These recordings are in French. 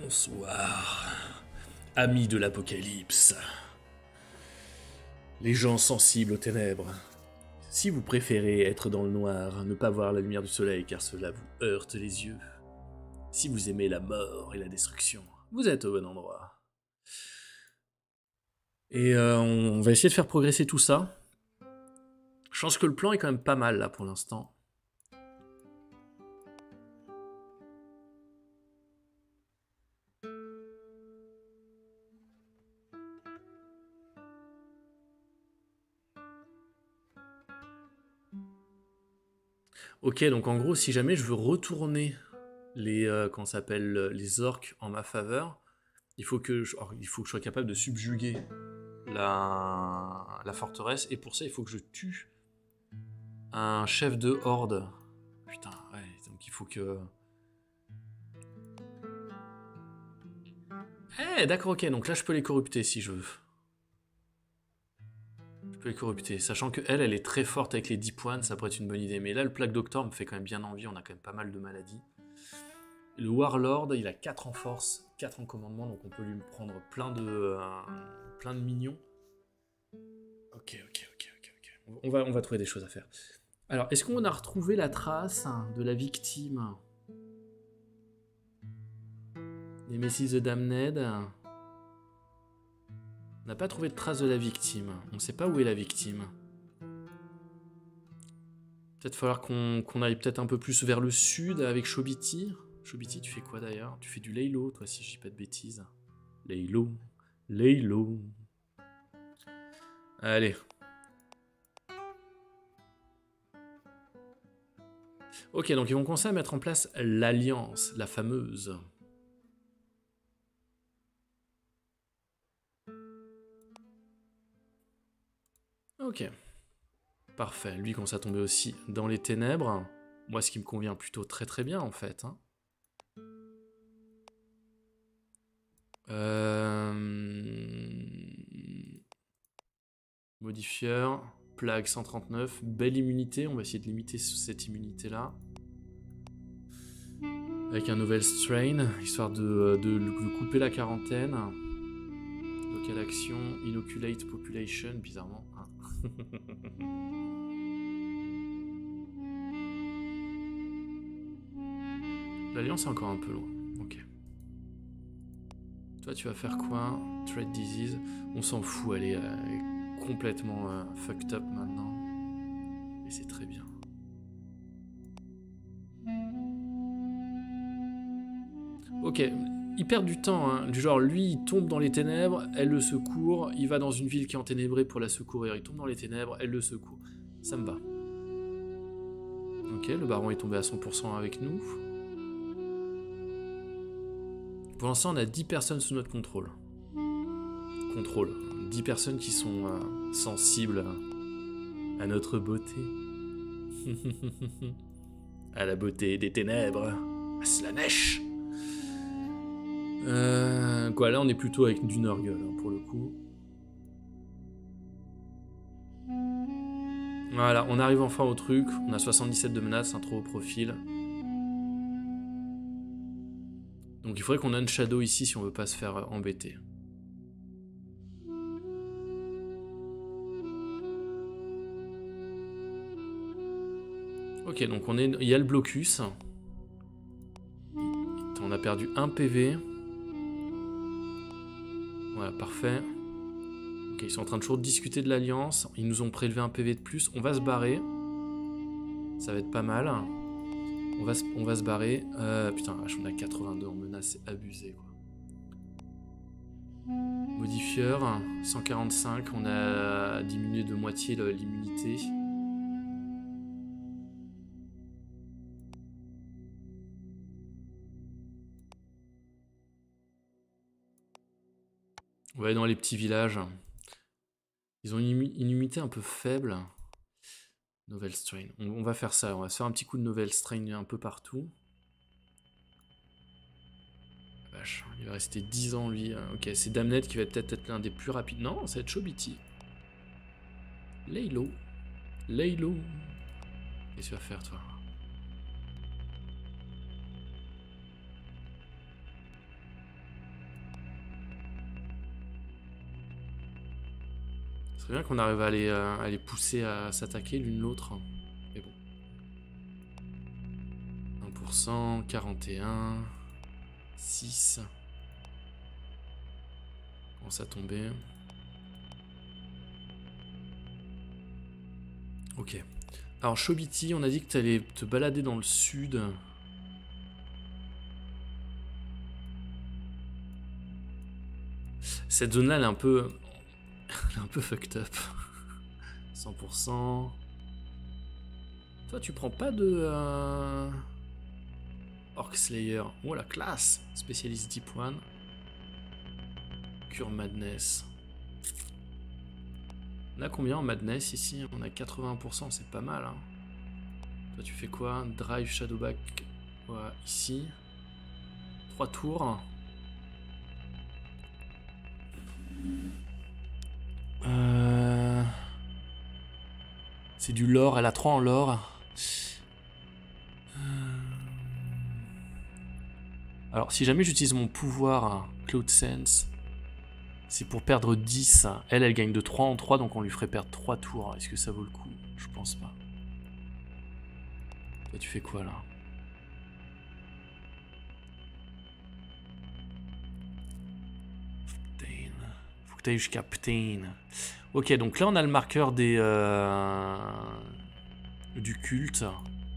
Bonsoir, amis de l'Apocalypse. Les gens sensibles aux ténèbres. Si vous préférez être dans le noir, ne pas voir la lumière du soleil car cela vous heurte les yeux. Si vous aimez la mort et la destruction, vous êtes au bon endroit. Et euh, on va essayer de faire progresser tout ça. Je pense que le plan est quand même pas mal là pour l'instant. Ok, donc en gros, si jamais je veux retourner les, euh, s'appelle, les orques en ma faveur, il faut, que je, sois capable de subjuguer la, la forteresse, et pour ça, il faut que je tue un chef de horde. Putain, ouais, donc il faut que... Eh, d'accord, ok, donc là je peux les corrupter si je veux peux les corrupter. Sachant que elle, elle est très forte avec les 10 points, ça pourrait être une bonne idée. Mais là, le plaque docteur me fait quand même bien envie, on a quand même pas mal de maladies. Le Warlord, il a 4 en force, 4 en commandement, donc on peut lui prendre plein de, euh, plein de mignons. Ok, ok, ok, ok, ok. On va, on va trouver des choses à faire. Alors, est-ce qu'on a retrouvé la trace de la victime? Les Messis de Damned on n'a pas trouvé de trace de la victime. On ne sait pas où est la victime. Peut-être falloir qu'on aille peut-être un peu plus vers le sud avec Chobiti. Chobiti, tu fais quoi d'ailleurs? Tu fais du Laylo, toi, si je dis pas de bêtises. Laylo. Laylo. Allez. Ok, donc ils vont commencer à mettre en place l'alliance, la fameuse. Ok. Parfait. Lui commence à tomber aussi dans les ténèbres. Moi, ce qui me convient plutôt très très bien, en fait. Hein. Euh... Modifieur. Plague 139. Belle immunité. On va essayer de limiter cette immunité-là. Avec un nouvel strain, histoire de, de couper la quarantaine. Local action, inoculate population, bizarrement. L'alliance est encore un peu loin. Ok. Toi, tu vas faire quoi? Trade disease. On s'en fout, elle est, complètement euh, fucked up du temps, hein. du genre lui il tombe dans les ténèbres, elle le secourt, il va dans une ville qui est enténébrée pour la secourir, il tombe dans les ténèbres, elle le secourt. Ça me va. Ok, le baron est tombé à 100% avec nous. Pour l'instant on a 10 personnes sous notre contrôle. Contrôle. 10 personnes qui sont euh, sensibles à notre beauté. à la beauté des ténèbres. À Slanesh euh, quoi, là on est plutôt avec du Nurgle pour le coup. Voilà, on arrive enfin au truc. On a 77 de menaces, un trop haut profil. Donc il faudrait qu'on ait un shadow ici si on veut pas se faire embêter. Ok, donc on est, il y a le blocus. On a perdu un PV. Voilà, parfait. Ok, ils sont en train de toujours discuter de l'alliance. Ils nous ont prélevé un PV de plus. On va se barrer. Ça va être pas mal. On va se, on va se barrer. Euh, putain, on a 82 en menace, c'est abusé quoi. Modifieur, 145, on a diminué de moitié l'immunité. Ouais, dans les petits villages. Ils ont une, immunité un peu faible. Novel strain. On, va faire ça. On va faire un petit coup de novel strain un peu partout. Vache, il va rester 10 ans lui. Ok, c'est Damnet qui va peut-être être, l'un des plus rapides. Non, ça va être Chobiti. Laylo. Laylo. Qu'est-ce que tu vas faire toi? C'est bien qu'on arrive à les, euh, à les pousser à s'attaquer l'une l'autre. Mais bon. 1%, 41, 6. Commence à tomber. Ok. Alors, Chobiti, on a dit que tu allais te balader dans le sud. Cette zone-là, elle est un peu... Elle est un peu fucked up. 100%. Toi, tu prends pas de... Euh... Orc Slayer. Oh, la classe Spécialiste Deep One. Cure Madness. On a combien en Madness ici? On a 80%, c'est pas mal. Hein. Toi, tu fais quoi? Drive Shadowback. Voilà, ici. 3 tours. C'est du lore, elle a 3 en lore. Alors, si jamais j'utilise mon pouvoir Cloud Sense, c'est pour perdre 10. Elle, elle gagne de 3 en 3, donc on lui ferait perdre 3 tours. Est-ce que ça vaut le coup? Je pense pas. Toi, tu fais quoi là? Ptain. Ok, donc là on a le marqueur des euh, du culte.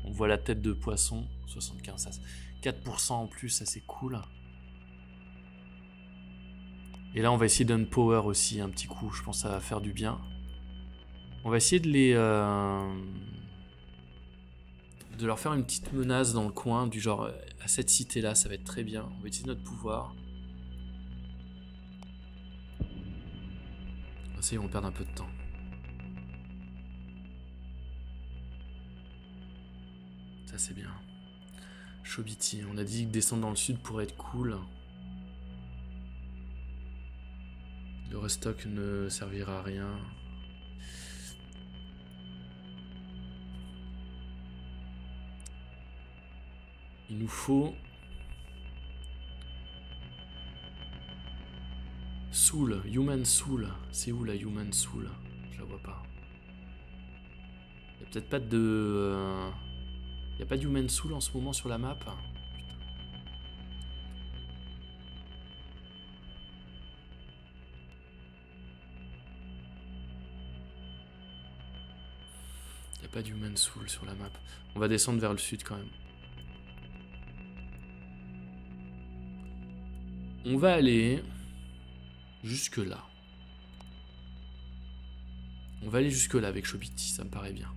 On voit la tête de poisson. 75, ça, 4% en plus, ça c'est cool. Et là, on va essayer d'un power aussi un petit coup. Je pense que ça va faire du bien. On va essayer de les... Euh, de leur faire une petite menace dans le coin, du genre, à cette cité-là, ça va être très bien. On va utiliser notre pouvoir. On perd un peu de temps. Ça, c'est bien. Chobiti, on a dit que descendre dans le sud pourrait être cool. Le restock ne servira à rien. Il nous faut Soul, Human Soul. C'est où la Human Soul? Je la vois pas. N'y a peut-être pas de... Euh, il n'y a pas de Human Soul en ce moment sur la map? Pas d'Human Soul sur la map. On va descendre vers le sud quand même. On va aller jusque là. On va aller jusque là avec Chobiti, ça me paraît bien.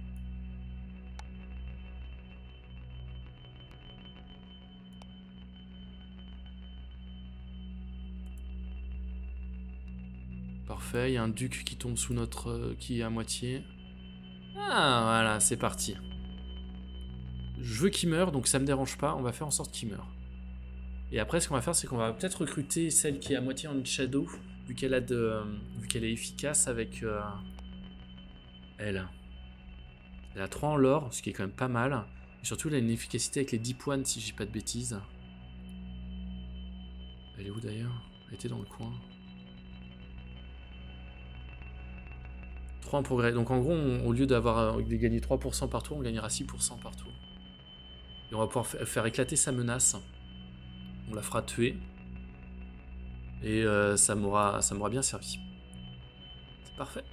Parfait, il y a un duc qui tombe sous notre... Euh, qui est à moitié. Ah, voilà, c'est parti. Je veux qu'il meure, donc ça me dérange pas. On va faire en sorte qu'il meure. Et après, ce qu'on va faire, c'est qu'on va peut-être recruter celle qui est à moitié en shadow, vu qu'elle a de, euh, vu qu'elle est efficace avec euh, elle. Elle a 3 en lore, ce qui est quand même pas mal. Et surtout, elle a une efficacité avec les 10 points, si j'ai pas de bêtises. Elle est où d'ailleurs? Elle était dans le coin. 3 en progrès. Donc en gros, au lieu d'avoir de gagner 3% par tour, on gagnera 6% par tour. Et on va pouvoir faire éclater sa menace. On la fera tuer. Et euh, ça m'aura bien servi. C'est parfait.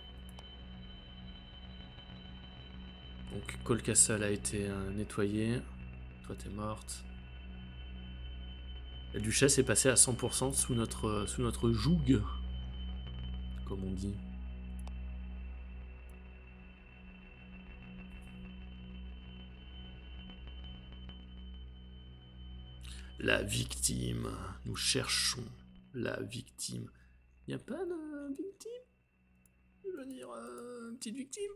Donc Cole Castle a été euh, nettoyé. Toi t'es morte. La duchesse est passée à 100% sous notre, sous notre joug. Comme on dit. La victime. Nous cherchons la victime. Il n'y a pas de victime? Je veux dire, euh, petite victime?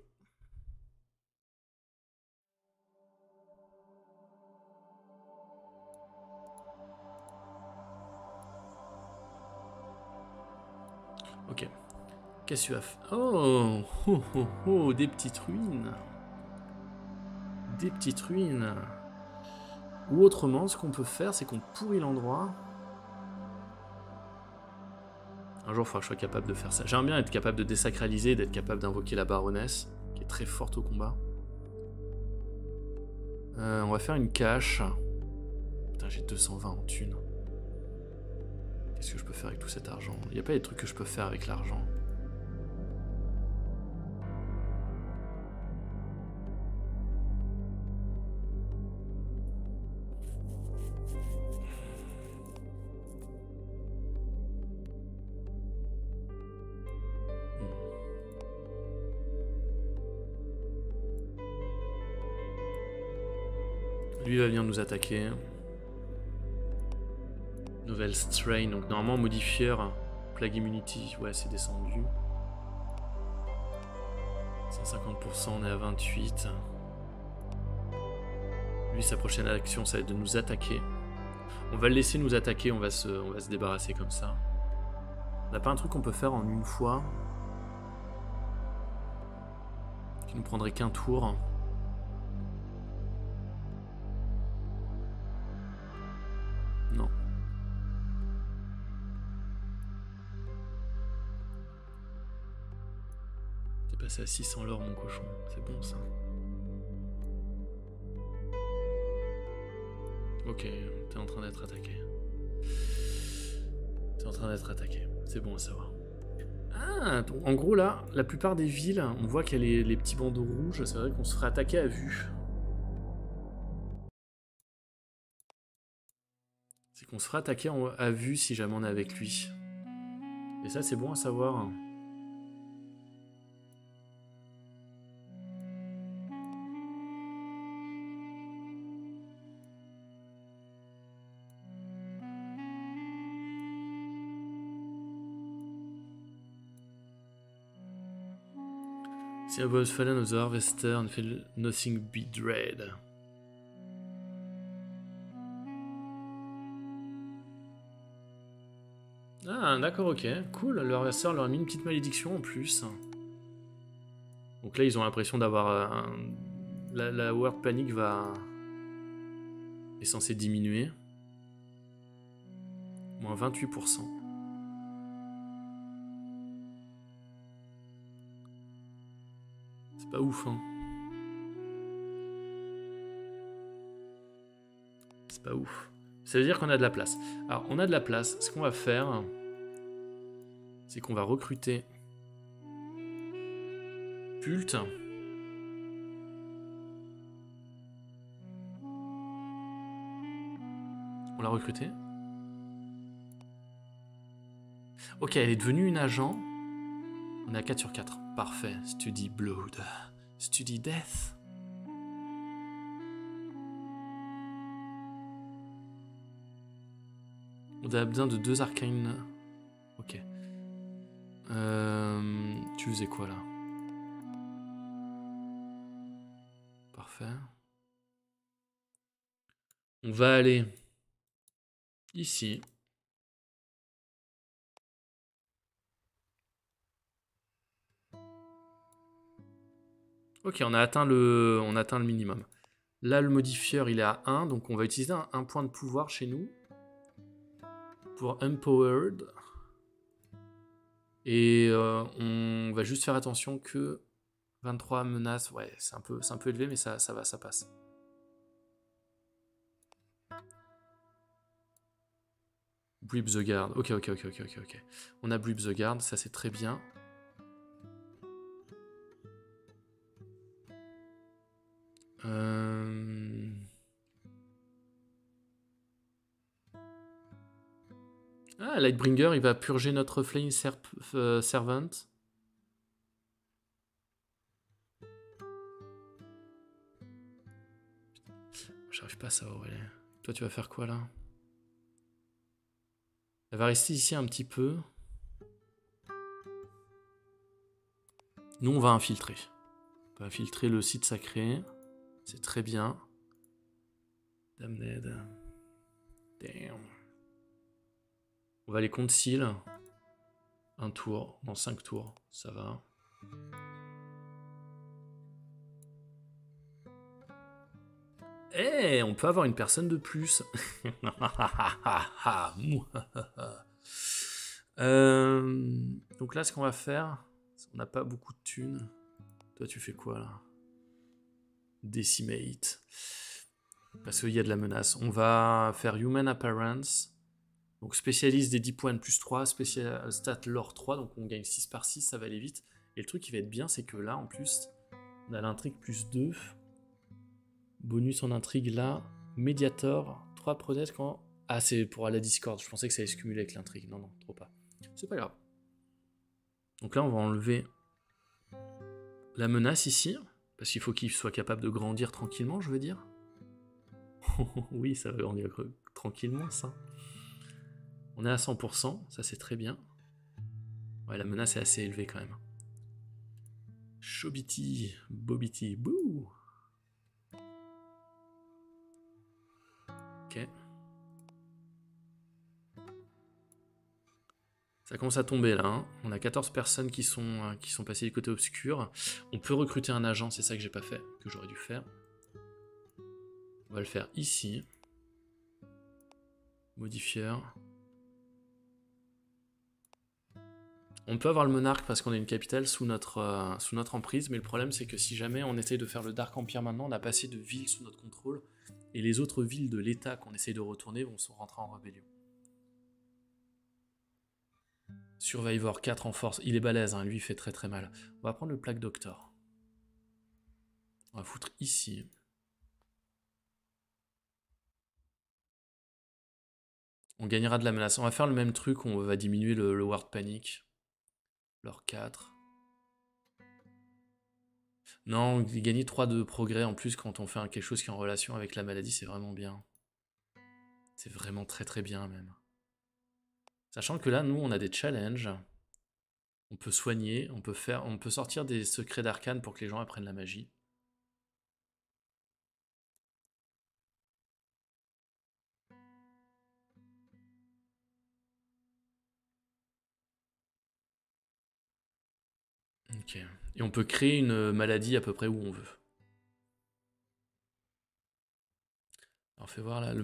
Ok. Qu'est-ce que tu as fait? Oh, oh, oh, oh, des petites ruines. Des petites ruines. Ou autrement, ce qu'on peut faire, c'est qu'on pourrit l'endroit. Un jour, il faudra que je sois capable de faire ça. J'aimerais bien être capable de désacraliser, d'être capable d'invoquer la baronesse, qui est très forte au combat. Euh, on va faire une cache. Putain, j'ai 220 en thunes. Qu'est-ce que je peux faire avec tout cet argent? Il n'y a pas des trucs que je peux faire avec l'argent? Nous attaquer. Nouvelle strain, donc normalement modifieur, plague immunity, ouais c'est descendu. 150%, on est à 28. Lui sa prochaine action ça va être de nous attaquer. On va le laisser nous attaquer, on va se, on va se débarrasser comme ça. On n'a pas un truc qu'on peut faire en une fois? Qui nous prendrait qu'un tour. C'est à 600 l'or, mon cochon. C'est bon, ça. Ok, t'es en train d'être attaqué. T'es en train d'être attaqué. C'est bon à savoir. Ah, en gros, là, la plupart des villes, on voit qu'il y a les, petits bandeaux rouges. C'est vrai qu'on se ferait attaquer à vue. C'est qu'on se ferait attaquer à vue si jamais on est avec lui. Et ça, c'est bon à savoir. Was fallen harvester and nothing dread. Ah, d'accord, ok. Cool, le harvester leur a mis une petite malédiction en plus. Donc là, ils ont l'impression d'avoir... La, la word panic va... est censée diminuer. Moins 28%. Pas ouf, hein. C'est pas ouf. Ça veut dire qu'on a de la place. Alors, on a de la place. Ce qu'on va faire, c'est qu'on va recruter Pult. On l'a recruté. Ok, elle est devenue une agent. On est à 4 sur 4. Parfait. Study Blood. Study Death. On a besoin de deux arcanes. Ok. Euh, tu faisais quoi là? Parfait. On va aller ici. Ok, on a atteint le, minimum. Là, le modifieur, il est à 1, donc on va utiliser un, point de pouvoir chez nous. Pour Empowered. Et euh, on va juste faire attention que 23 menaces, ouais, c'est un, peu, un peu élevé, mais ça, va, ça passe. Breep the Guard. Ok, ok, ok, ok, ok. On a Breep the Guard, ça c'est très bien. Euh... Ah, Lightbringer, il va purger notre Flame euh, Servant. J'arrive pas à savoir Toi, tu vas faire quoi là? Elle va rester ici un petit peu. Nous, on va infiltrer. On va infiltrer le site sacré. C'est très bien. Damned. Damn. On va aller conceal. Un tour, dans cinq tours, ça va. Eh, on peut avoir une personne de plus. Euh, donc là, ce qu'on va faire, on n'a pas beaucoup de thunes. Toi, tu fais quoi là? Decimate. Parce qu'il y a de la menace. On va faire Human Appearance. Donc spécialiste des 10 points plus 3, spécial stat lore 3, donc on gagne 6 par 6, ça va aller vite. Et le truc qui va être bien, c'est que là, en plus, on a l'intrigue plus 2. Bonus en intrigue là. Mediator, 3 peut-être quand... Ah, c'est pour aller à Discord, je pensais que ça allait se cumuler avec l'intrigue. Non, non, trop pas. C'est pas grave. Donc là, on va enlever la menace ici, parce qu'il faut qu'il soit capable de grandir tranquillement, je veux dire. oui, ça va grandir tranquillement, ça. On est à 100%, ça c'est très bien. Ouais, la menace est assez élevée quand même. Chobiti, Bobiti, bouh Ok. Ça commence à tomber là. Hein. On a 14 personnes qui sont, euh, qui sont passées du côté obscur. On peut recruter un agent, c'est ça que j'ai pas fait, que j'aurais dû faire. On va le faire ici. Modifieur. On peut avoir le monarque parce qu'on est une capitale sous notre, euh, sous notre emprise, mais le problème c'est que si jamais on essaye de faire le Dark Empire maintenant, on a pas assez de villes sous notre contrôle, et les autres villes de l'État qu'on essaye de retourner vont se rentrer en rébellion. Survivor 4 en force. Il est balèze, hein. lui il fait très très mal. On va prendre le plaque doctor. On va foutre ici. On gagnera de la menace. On va faire le même truc, on va diminuer le, le Ward Panic. Leur 4. Non, gagner 3 de progrès en plus quand on fait quelque chose qui est en relation avec la maladie, c'est vraiment bien. C'est vraiment très très bien même. Sachant que là, nous, on a des challenges. On peut soigner, on peut faire, on peut sortir des secrets d'arcane pour que les gens apprennent la magie. Ok. Et on peut créer une maladie à peu près où on veut. Alors fais voir là, le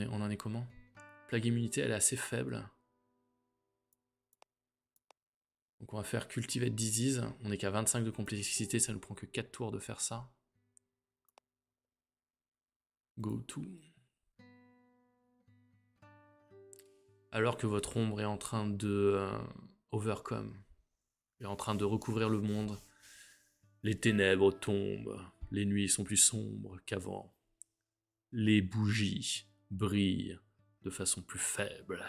est, on en est comment? Plague immunité, elle est assez faible. Donc on va faire Cultivate Disease. On n'est qu'à 25 de complexité, ça ne prend que 4 tours de faire ça. Go to. Alors que votre ombre est en train de euh, overcome, est en train de recouvrir le monde, les ténèbres tombent, les nuits sont plus sombres qu'avant, les bougies brillent de façon plus faible.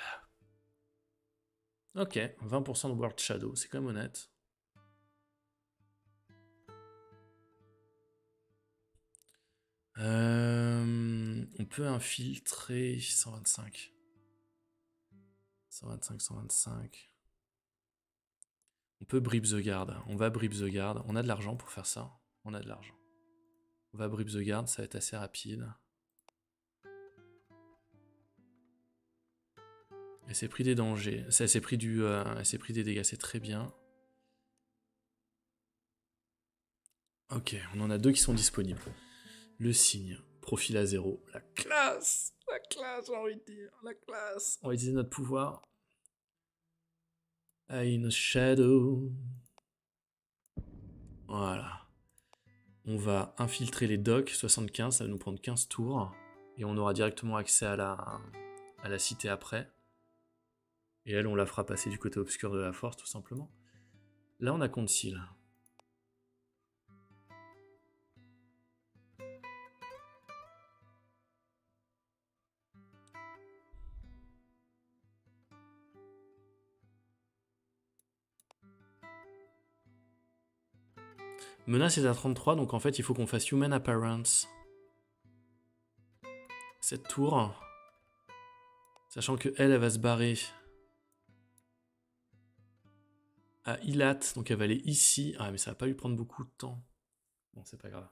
Ok, 20% de World Shadow, c'est quand même honnête. Euh, on peut infiltrer 125. 125, 125. On peut Brib the Guard. On va Brib the Guard. On a de l'argent pour faire ça. On a de l'argent. On va Brib the Guard, ça va être assez rapide. Elle s'est pris des dangers. Elle s'est pris, du, euh, pris des dégâts, c'est très bien. Ok, on en a deux qui sont disponibles. Le signe, profil à zéro. La classe La classe, j'ai envie de dire. La classe On va utiliser notre pouvoir. In shadow. Voilà. On va infiltrer les docks, 75, ça va nous prendre 15 tours. Et on aura directement accès à la, à la cité après. Et elle, on la fera passer du côté obscur de la force, tout simplement. Là, on a Concile. Menace est à 33, donc en fait, il faut qu'on fasse Human Appearance. Cette tour. Sachant que elle, elle va se barrer à Ilat, donc elle va aller ici. Ah, mais ça va pas lui prendre beaucoup de temps. Bon, c'est pas grave.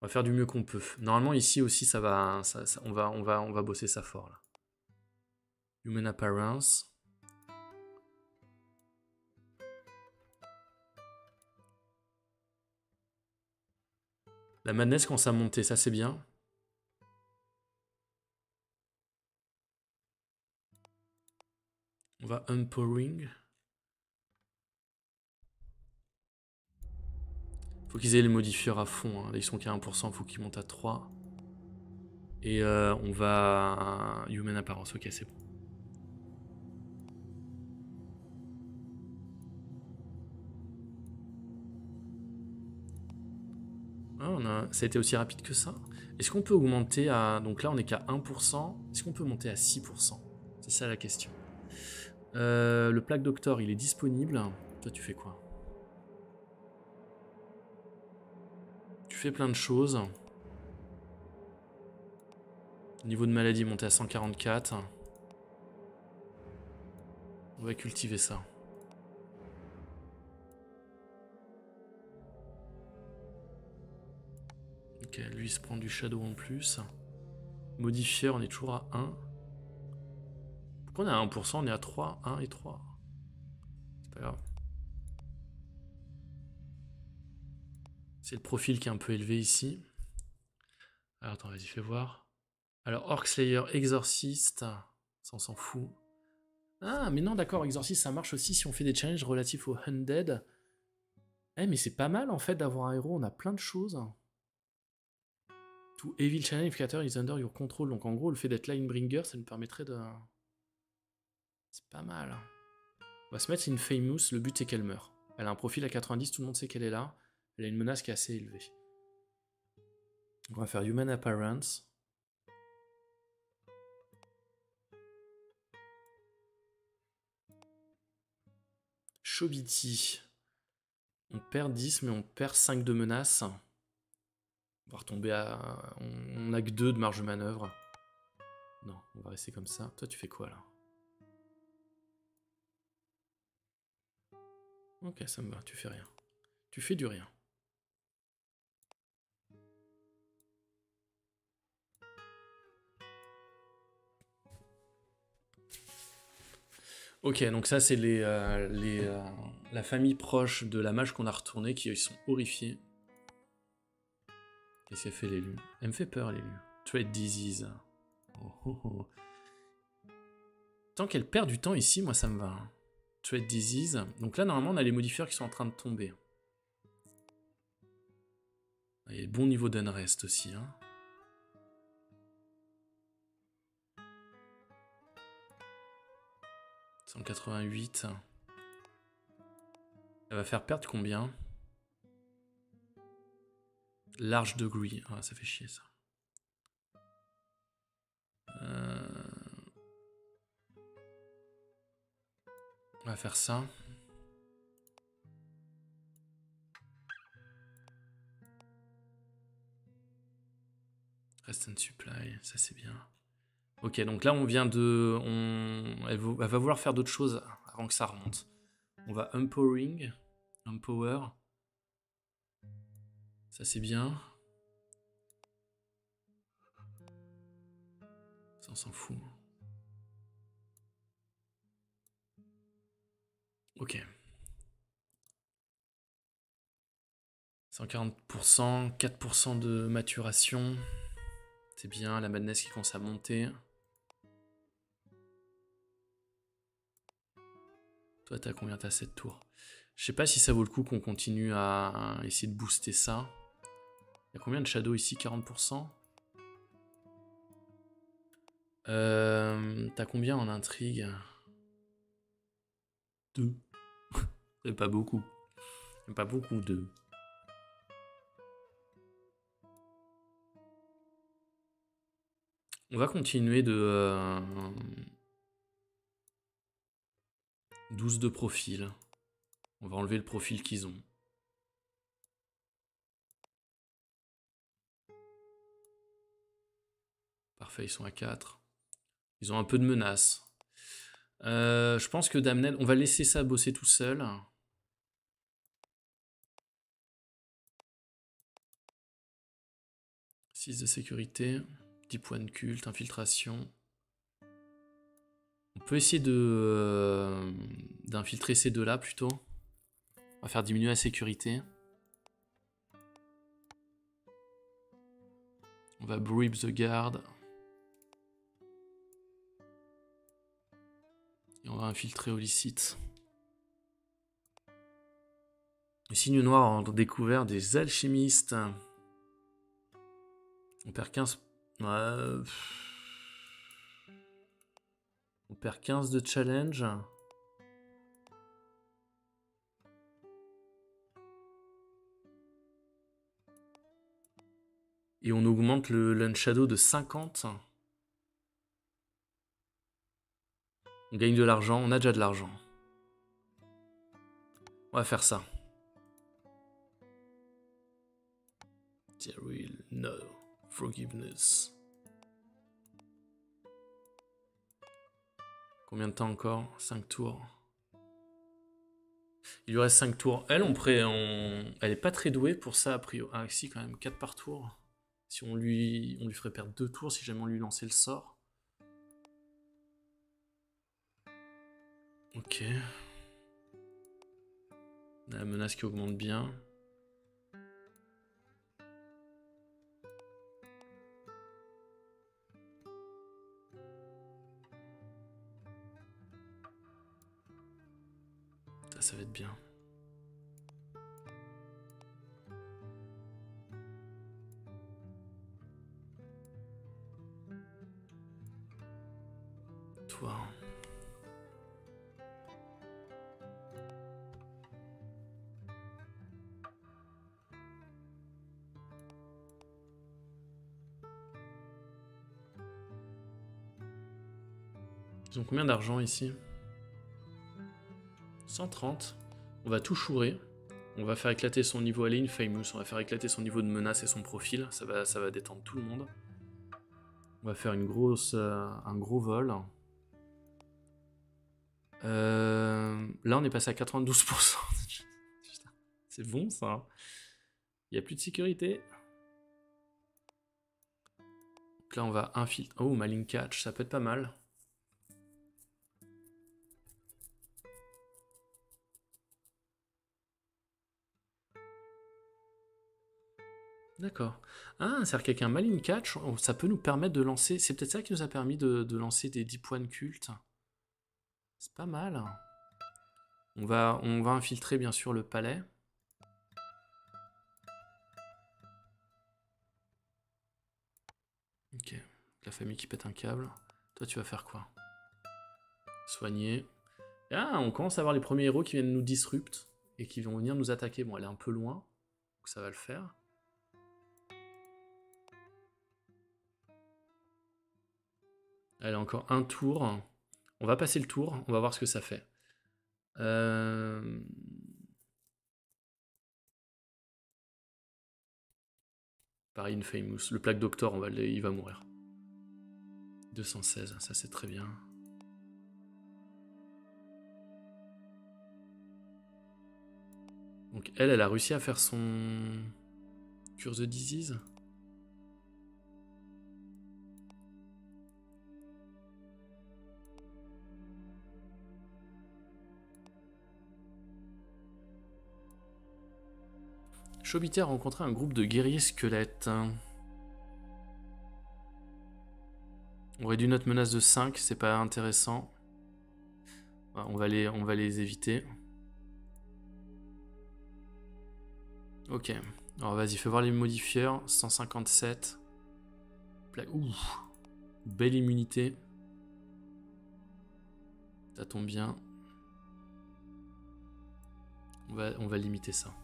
On va faire du mieux qu'on peut. Normalement, ici aussi, ça va, on, va, on, va, on va bosser ça fort, là. Human Appearance. La madness quand ça monté, ça c'est bien. On va empowering. Faut qu'ils aient les modifieurs à fond. Hein. Là, ils sont qu'à 1%, faut qu'ils montent à 3. Et euh, on va... Human apparence, ok, c'est bon. Ah, ça a été aussi rapide que ça. Est-ce qu'on peut augmenter à... Donc là, on est qu'à 1%. Est-ce qu'on peut monter à 6% C'est ça la question. Euh, le plaque doctor, il est disponible. Toi, tu fais quoi? Plein de choses. Niveau de maladie monté à 144. On va cultiver ça. Ok, lui il se prend du shadow en plus. Modifier, on est toujours à 1. Pourquoi on est à 1% On est à 3, 1 et 3. C'est pas grave. C'est le profil qui est un peu élevé ici. Alors attends, vas-y, fais voir. Alors, Orc Slayer, Exorciste, ça on s'en fout. Ah, mais non, d'accord, Exorcist, ça marche aussi si on fait des challenges relatifs au Undead. Eh, mais c'est pas mal en fait d'avoir un héros, on a plein de choses. To Evil Challenge is under your control. Donc en gros, le fait d'être Linebringer, ça nous permettrait de... C'est pas mal. On va se mettre une Famous, le but c'est qu'elle meurt. Elle a un profil à 90, tout le monde sait qu'elle est là. Elle a une menace qui est assez élevée. On va faire Human Appearance. Chobiti. On perd 10, mais on perd 5 de menaces. On va retomber à... On n'a que 2 de marge de manœuvre. Non, on va rester comme ça. Toi, tu fais quoi, là? Ok, ça me va, tu fais rien. Tu fais du rien. Ok, donc ça c'est les, euh, les euh, la famille proche de la mage qu'on a retourné qui sont horrifiés. Qu'est-ce qu'elle fait l'élu Elle me fait peur l'élu. Trade disease. Oh, oh, oh. Tant qu'elle perd du temps ici, moi ça me va. Trade disease. Donc là normalement on a les modifieurs qui sont en train de tomber. Il y a le bon niveau d'unrest aussi. Hein. 188. Elle va faire perdre combien? Large degree. Ah, ça fait chier ça. Euh, on va faire ça. Rest and supply, ça c'est bien. Ok, donc là on vient de... Elle, va vouloir faire d'autres choses avant que ça remonte. On va empowering, empower. Ça c'est bien. Ça on s'en fout. Ok. 140%, 4% de maturation. C'est bien, la madness qui commence à monter. Toi, t'as combien? T'as 7 tours. Je sais pas si ça vaut le coup qu'on continue à essayer de booster ça. Il y a combien de shadow ici? 40% euh, T'as combien en intrigue? 2. C'est pas beaucoup. Pas beaucoup, 2. On va continuer de... Euh, 12 de profil. On va enlever le profil qu'ils ont. Parfait, ils sont à 4. Ils ont un peu de menace. Euh, je pense que Damned, on va laisser ça bosser tout seul. « 6 de sécurité, 10 points de culte, infiltration. Peut essayer de euh, d'infiltrer ces deux-là plutôt. On va faire diminuer la sécurité. On va breep the guard. Et on va infiltrer Olicite. Le signe noir ont découvert des alchimistes. On perd 15... On perd 15 de challenge. Et on augmente le Lunch Shadow de 50. On gagne de l'argent, on a déjà de l'argent. On va faire ça. There will no forgiveness. Combien de temps encore? 5 tours. Il lui reste 5 tours. Elle, on pourrait, elle est pas très douée pour ça, a priori. Ah si, quand même, 4 par tour. Si on lui, on lui ferait perdre 2 tours si jamais on lui lançait le sort. Ok. La menace qui augmente bien. Combien d'argent ici 130. On va tout chourer. On va faire éclater son niveau à Famous. On va faire éclater son niveau de menace et son profil. Ça va, ça va détendre tout le monde. On va faire une grosse, euh, un gros vol. Euh, là, on est passé à 92%. C'est bon, ça. Il n'y a plus de sécurité. Là, on va infiltrer. Oh, Malin Catch, ça peut être pas mal. D'accord. Ah, c'est-à-dire qu'avec un Malin Catch, ça peut nous permettre de lancer... C'est peut-être ça qui nous a permis de, lancer des 10 points de culte. C'est pas mal. On va, on va infiltrer bien sûr le palais. Ok. La famille qui pète un câble. Toi, tu vas faire quoi? Soigner. Ah, on commence à avoir les premiers héros qui viennent nous disrupt et qui vont venir nous attaquer. Bon, elle est un peu loin, donc ça va le faire. Allez, encore un tour. On va passer le tour, on va voir ce que ça fait. Euh, Pareil, Infamous. Le plaque doctor, on va il va mourir. 216, ça c'est très bien. Donc elle, elle a réussi à faire son Curse de Disease? Chobiter a rencontré un groupe de guerriers squelettes. On réduit notre menace de 5, c'est pas intéressant. On va les, éviter. Ok. Alors vas-y, fais voir les modifieurs. 157. Ouh. Belle immunité. Ça tombe bien. On va limiter ça.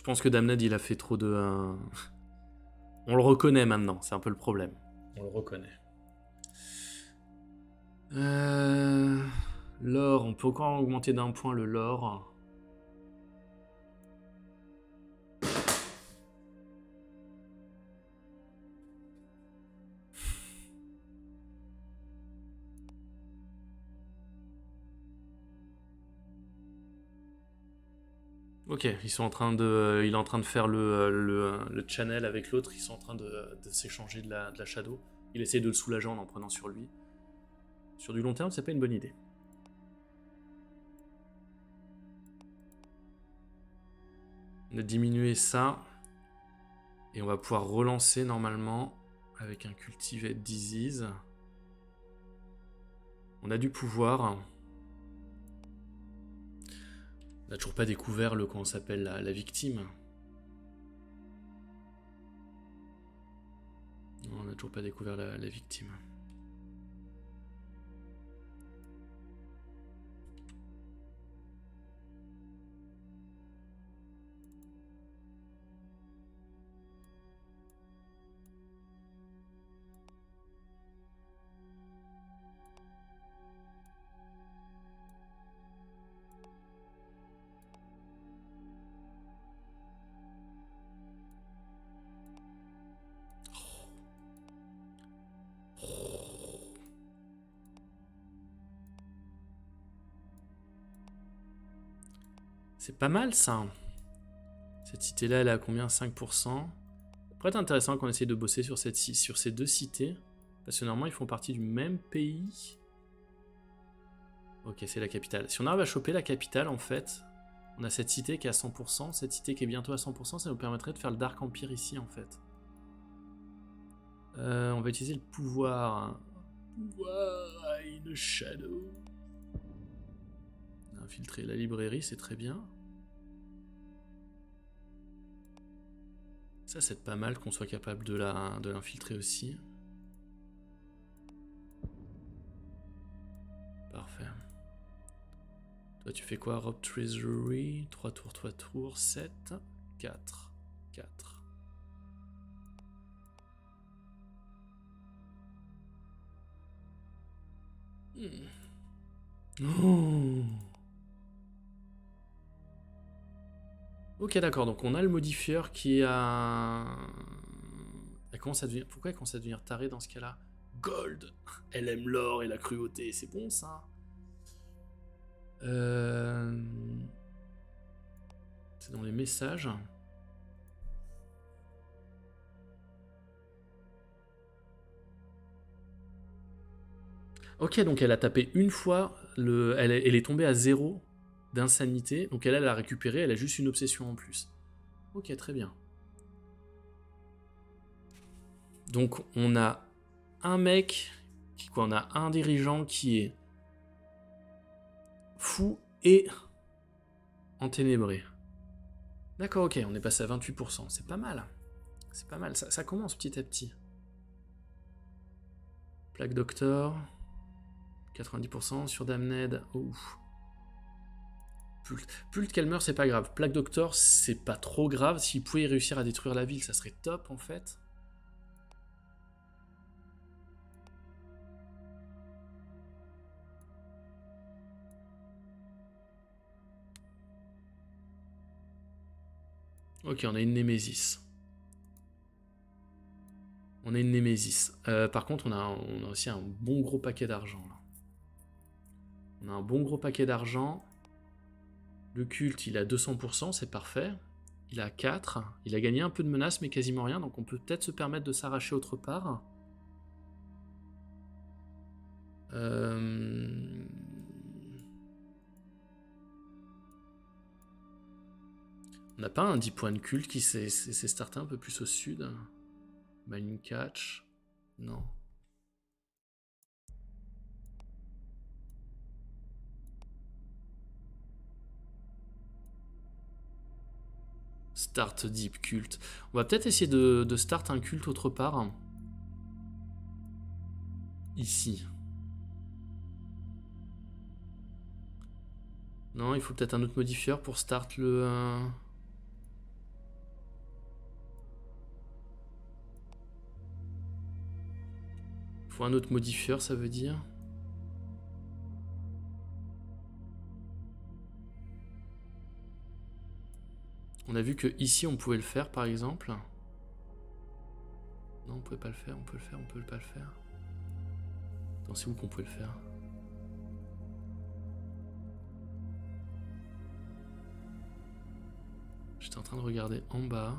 Je pense que Damned, il a fait trop de... Euh, on le reconnaît maintenant, c'est un peu le problème. On le reconnaît. Euh... L'or, on peut encore augmenter d'un point le lore. Ok, ils sont en train de, il est en train de faire le, le, channel avec l'autre, ils sont en train de, s'échanger de la, de la shadow. Il essaie de le soulager en en prenant sur lui. Sur du long terme, c'est pas une bonne idée. On a diminué ça. Et on va pouvoir relancer normalement avec un Cultivate Disease. On a du pouvoir. N'a toujours pas découvert le comment s'appelle la, victime? on n'a toujours pas découvert la victime. C'est pas mal ça. Cette cité-là, elle a combien? 5%. Ça pourrait être intéressant qu'on essaye de bosser sur, ces deux cités. Parce que normalement, ils font partie du même pays. Ok, c'est la capitale. Si on arrive à choper la capitale, en fait, on a cette cité qui est à 100%. Cette cité qui est bientôt à 100%, ça nous permettrait de faire le Dark Empire ici, en fait. Euh, on va utiliser le pouvoir. Pouvoir in shadow. Infiltrer la librairie, c'est très bien. Ça, c'est pas mal qu'on soit capable de l'infiltrer de aussi. Parfait. Toi, tu fais quoi Rob Treasury? 3 tours, 3 tours, 7, 4, 4. Oh Ok, d'accord. Donc on a le modifieur qui a. Elle commence à devenir... Pourquoi elle commence à devenir tarée dans ce cas-là Gold Elle aime l'or et la cruauté. C'est bon ça euh, C'est dans les messages. Ok, donc elle a tapé une fois, le... elle, elle est tombée à zéro d'insanité. Donc elle, elle a récupéré, elle a juste une obsession en plus. Ok, très bien. Donc on a un mec, qui, quoi, on a un dirigeant qui est fou et enténébré. D'accord, ok, on est passé à 28%. C'est pas mal. C'est pas mal, ça, commence petit à petit. Plaque Doctor, 90% sur Damned. Ouf. Pult qu'elle meurt, c'est pas grave. Plaque Doctor, c'est pas trop grave. S'il pouvait réussir à détruire la ville, ça serait top en fait. Ok, on a une Némésis. On a une Némésis. Euh, par contre, on a, on a aussi un bon gros paquet d'argent. On a un bon gros paquet d'argent. Le culte, il a 200%, c'est parfait. Il a 4. Il a gagné un peu de menace, mais quasiment rien. Donc on peut peut-être se permettre de s'arracher autre part. Euh, on n'a pas un 10 points de culte qui s'est starté un peu plus au sud. Mine catch. Non. Start Deep Cult. On va peut-être essayer de, start un culte autre part. Ici. Non, il faut peut-être un autre modifieur pour start le... Euh, il faut un autre modifieur, ça veut dire. On a vu que ici on pouvait le faire par exemple. Non, on pouvait pas le faire, on peut le faire, on peut pas le faire. Attends, c'est où qu'on pouvait le faire? J'étais en train de regarder en bas.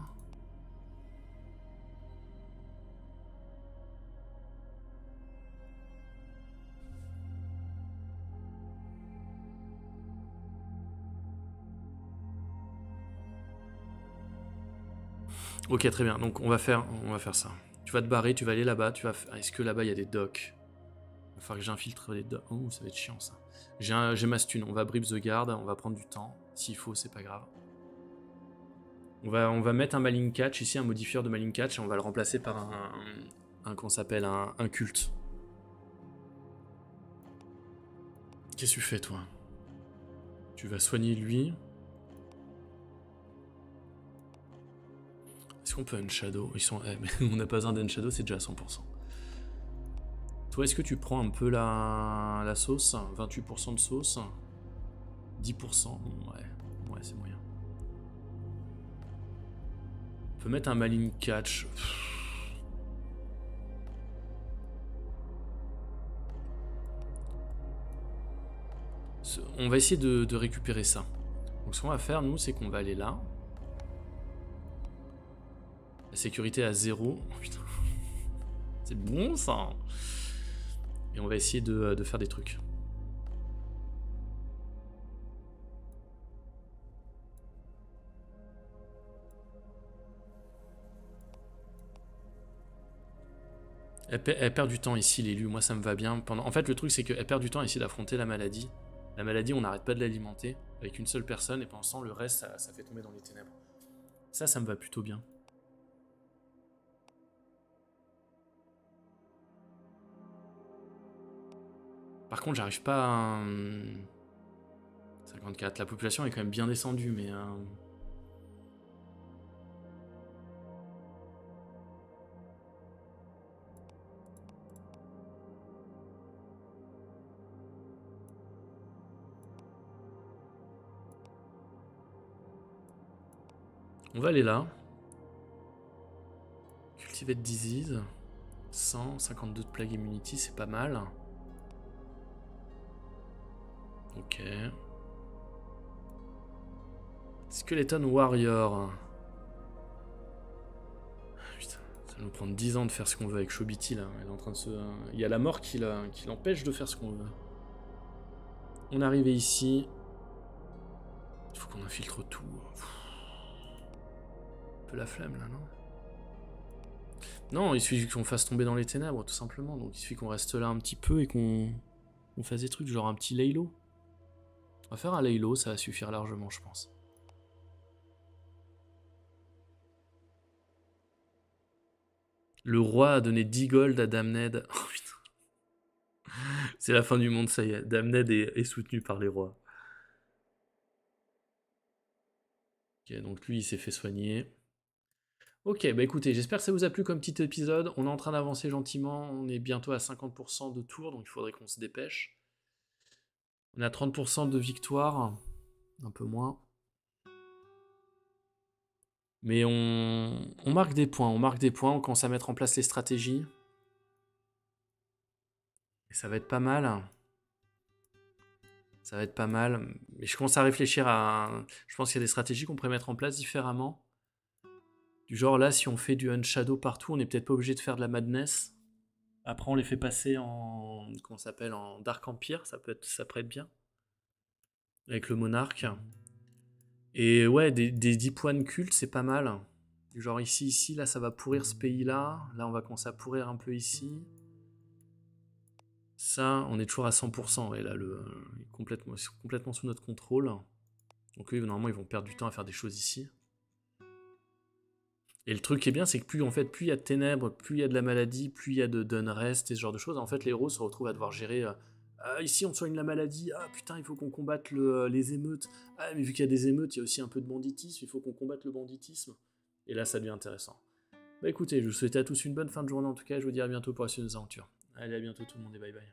Ok, très bien. Donc on va faire, on va faire ça. Tu vas te barrer, tu vas aller là-bas. Tu vas. Est-ce que là-bas il y a des docks? Il va falloir que j'infiltre les docks. Oh, ça va être chiant ça. J'ai ma stun. On va brib the guard. On va prendre du temps. S'il faut, c'est pas grave. On va, on va mettre un Maling Catch ici, un modifieur de Maling Catch, et on va le remplacer par un, un, qu'on s'appelle un, un culte. Qu'est-ce que tu fais, toi? Tu vas soigner lui. Est-ce qu'on peut un shadow Ils sont. Eh, on n'a pas besoin d'un shadow, c'est déjà à 100%. Toi, est-ce que tu prends un peu la, sauce 28% de sauce 10% Ouais, ouais, c'est moyen. On peut mettre un Maline Catch. On va essayer de récupérer ça. Donc ce qu'on va faire, nous, c'est qu'on va aller là. La sécurité à zéro. Oh, putain. C'est bon ça. Et on va essayer de, faire des trucs. Elle, perd du temps ici, l'élu. Moi, ça me va bien. En fait, le truc, c'est qu'elle perd du temps ici d'affronter la maladie. La maladie, on n'arrête pas de l'alimenter avec une seule personne. Et pendant ce temps, le reste, ça fait tomber dans les ténèbres. Ça, ça me va plutôt bien. Par contre, j'arrive pas à... 54. La population est quand même bien descendue, mais... Euh, On va aller là. Cultivate Disease. 152 de Plague Immunity, c'est pas mal. Ok. Skeleton Warrior. Putain, ça va nous prendre 10 ans de faire ce qu'on veut avec Shobiti là. Il, est en train de se... Il y a la mort qui l'empêche de faire ce qu'on veut. On est arrivé ici. Il faut qu'on infiltre tout. Un peu la flemme là, non? Non, il suffit qu'on fasse tomber dans les ténèbres, tout simplement. Donc il suffit qu'on reste là un petit peu et qu'on fasse des trucs, genre un petit Laylo. On va faire un Laylo, ça va suffire largement, je pense. Le roi a donné 10 gold à Damned. Oh. C'est la fin du monde, ça y est. Damned est soutenu par les rois. Ok, donc lui, il s'est fait soigner. Ok, bah écoutez, j'espère que ça vous a plu comme petit épisode. On est en train d'avancer gentiment. On est bientôt à 50% de tour, donc il faudrait qu'on se dépêche. On a 30% de victoire, un peu moins. Mais on, marque des points, on marque des points, on commence à mettre en place les stratégies. Et ça va être pas mal. Ça va être pas mal. Mais je commence à réfléchir à... Je pense qu'il y a des stratégies qu'on pourrait mettre en place différemment. Du genre là, si on fait du Unshadow partout, on n'est peut-être pas obligé de faire de la Madness. Après, on les fait passer en. Comment s'appelle En Dark Empire, ça peut être, pourrait bien. Avec le monarque. Et ouais, des, des 10 points de culte, c'est pas mal. Genre ici, ici, là, ça va pourrir ce pays-là. Là, on va commencer à pourrir un peu ici. Ça, on est toujours à 100%. Et là, le, complètement, complètement sous notre contrôle. Donc, oui, normalement, ils vont perdre du temps à faire des choses ici. Et le truc qui est bien, c'est que plus en fait, plus il y a de ténèbres, plus il y a de la maladie, plus il y a de d'unrest et ce genre de choses. En fait, les héros se retrouvent à devoir gérer. Euh, ah, ici, on soigne la maladie. Ah putain, il faut qu'on combatte euh, les émeutes. Ah, mais vu qu'il y a des émeutes, il y a aussi un peu de banditisme. Il faut qu'on combatte le banditisme. Et là, ça devient intéressant. Bah écoutez, je vous souhaite à tous une bonne fin de journée en tout cas. Je vous dis à bientôt pour la suite des aventures. Allez, à bientôt tout le monde et bye bye.